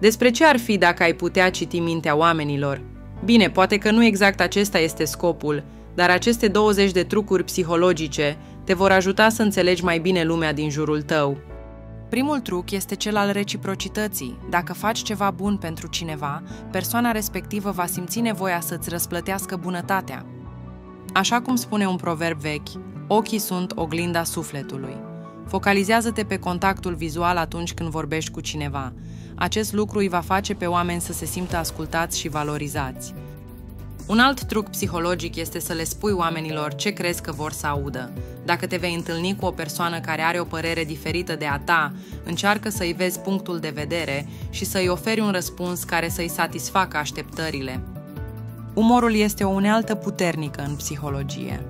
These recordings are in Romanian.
Despre ce ar fi dacă ai putea citi mintea oamenilor? Bine, poate că nu exact acesta este scopul, dar aceste 20 de trucuri psihologice te vor ajuta să înțelegi mai bine lumea din jurul tău. Primul truc este cel al reciprocității. Dacă faci ceva bun pentru cineva, persoana respectivă va simți nevoia să-ți răsplătească bunătatea. Așa cum spune un proverb vechi, ochii sunt oglinda sufletului. Focalizează-te pe contactul vizual atunci când vorbești cu cineva. Acest lucru îi va face pe oameni să se simtă ascultați și valorizați. Un alt truc psihologic este să le spui oamenilor ce crezi că vor să audă. Dacă te vei întâlni cu o persoană care are o părere diferită de a ta, încearcă să-i vezi punctul de vedere și să-i oferi un răspuns care să-i satisfacă așteptările. Umorul este o unealtă puternică în psihologie.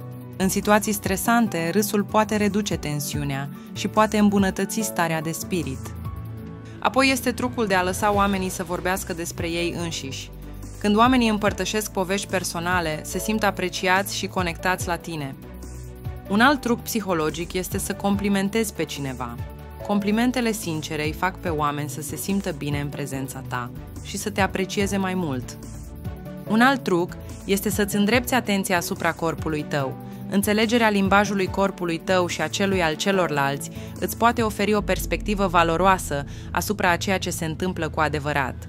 În situații stresante, râsul poate reduce tensiunea și poate îmbunătăți starea de spirit. Apoi este trucul de a lăsa oamenii să vorbească despre ei înșiși. Când oamenii împărtășesc povești personale, se simt apreciați și conectați la tine. Un alt truc psihologic este să complimentezi pe cineva. Complimentele sincere îi fac pe oameni să se simtă bine în prezența ta și să te aprecieze mai mult. Un alt truc este să-ți îndrepți atenția asupra corpului tău. Înțelegerea limbajului corpului tău și a celui al celorlalți îți poate oferi o perspectivă valoroasă asupra a ceea ce se întâmplă cu adevărat.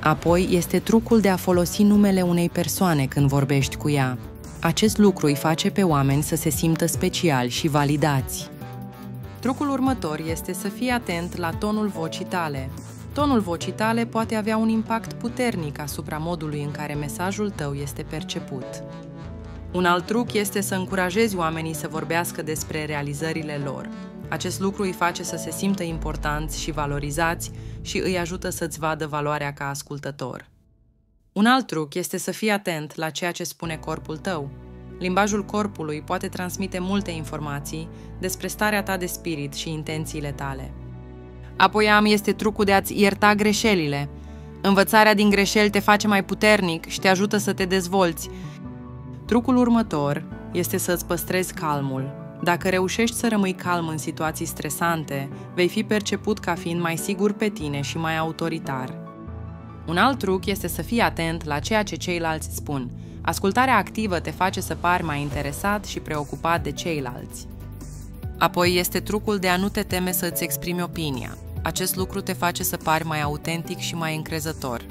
Apoi este trucul de a folosi numele unei persoane când vorbești cu ea. Acest lucru îi face pe oameni să se simtă speciali și validați. Trucul următor este să fii atent la tonul vocii tale. Tonul vocii tale poate avea un impact puternic asupra modului în care mesajul tău este perceput. Un alt truc este să încurajezi oamenii să vorbească despre realizările lor. Acest lucru îi face să se simtă importanți și valorizați și îi ajută să-ți vadă valoarea ca ascultător. Un alt truc este să fii atent la ceea ce spune corpul tău. Limbajul corpului poate transmite multe informații despre starea ta de spirit și intențiile tale. Apoi am este trucul de a-ți ierta greșelile. Învățarea din greșeli te face mai puternic și te ajută să te dezvolți. Trucul următor este să îți păstrezi calmul. Dacă reușești să rămâi calm în situații stresante, vei fi perceput ca fiind mai sigur pe tine și mai autoritar. Un alt truc este să fii atent la ceea ce ceilalți spun. Ascultarea activă te face să pari mai interesat și preocupat de ceilalți. Apoi este trucul de a nu te teme să îți exprimi opinia. Acest lucru te face să pari mai autentic și mai încrezător.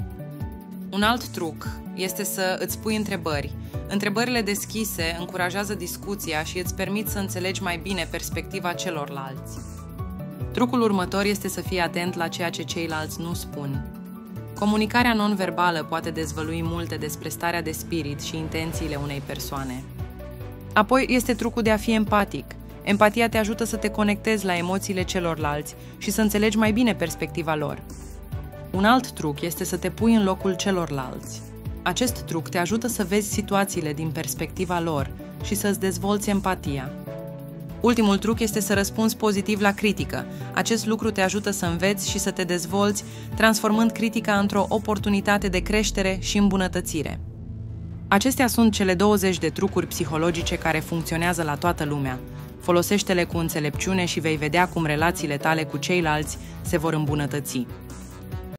Un alt truc este să îți pui întrebări. Întrebările deschise încurajează discuția și îți permit să înțelegi mai bine perspectiva celorlalți. Trucul următor este să fii atent la ceea ce ceilalți nu spun. Comunicarea non-verbală poate dezvălui multe despre starea de spirit și intențiile unei persoane. Apoi este trucul de a fi empatic. Empatia te ajută să te conectezi la emoțiile celorlalți și să înțelegi mai bine perspectiva lor. Un alt truc este să te pui în locul celorlalți. Acest truc te ajută să vezi situațiile din perspectiva lor și să-ți dezvolți empatia. Ultimul truc este să răspunzi pozitiv la critică. Acest lucru te ajută să înveți și să te dezvolți, transformând critica într-o oportunitate de creștere și îmbunătățire. Acestea sunt cele 20 de trucuri psihologice care funcționează la toată lumea. Folosește-le cu înțelepciune și vei vedea cum relațiile tale cu ceilalți se vor îmbunătăți.